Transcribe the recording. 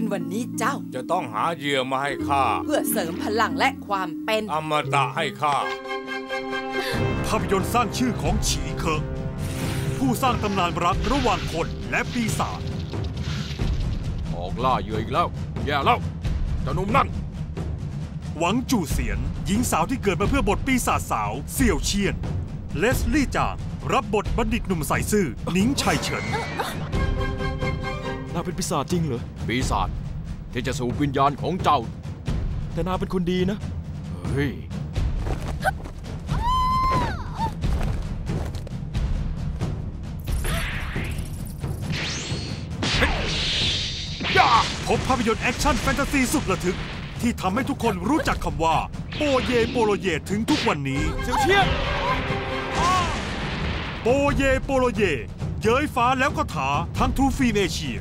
นวันนี้เจ้า จะต้องหาเหยื่อมาให้ข้า เพื่อเสริมพลังและความเป็น อมตะให้ข้า ภาพยนตร์สร้างชื่อของฉีเคิงผู้สร้างตำนานรักระหว่างคนและปีศาจออกล่าเหยื่ออีกแล้ว แย่แล้วเจ้าหนุ่มนั่น หวังจู่เสียน หญิงสาวที่เกิดมาเพื่อบทปีศาจสาวเสี่ยวเชียน เลสลี่จางรับบทบัณฑิตหนุ่มใส่ซื่อหนิงชัยเฉิน นางเป็นปีศาจจริงเหรอ ปีศาจที่จะสูบวิญญาณของเจ้า แต่นางเป็นคนดีนะ เฮ้ย พบภาพยนตร์แอคชั่นแฟนตาซีสุดระทึก ที่ทำให้ทุกคนรู้จักคำว่า โปเยโปโลเยถึงทุกวันนี้เซียวเชียนโปเยโปโลเย เย้ยฟ้าแล้วก็ถาทั้งทูฟีเนเชีย